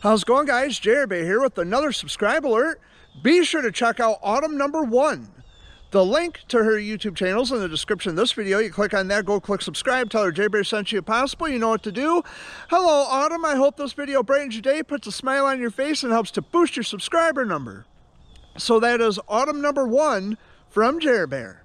How's it going guys? Jerry Bear here with another subscribe alert. Be sure to check out Autumn number one. The link to her YouTube channel is in the description of this video. You click on that, go click subscribe, tell her J Bear sent you if possible. You know what to do. Hello Autumn, I hope this video brightens your day, puts a smile on your face, and helps to boost your subscriber number. So that is Autumn number one from Jer Bear.